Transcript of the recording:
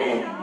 boom.